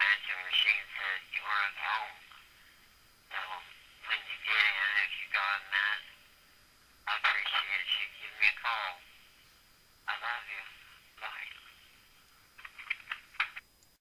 answering machine said you weren't home.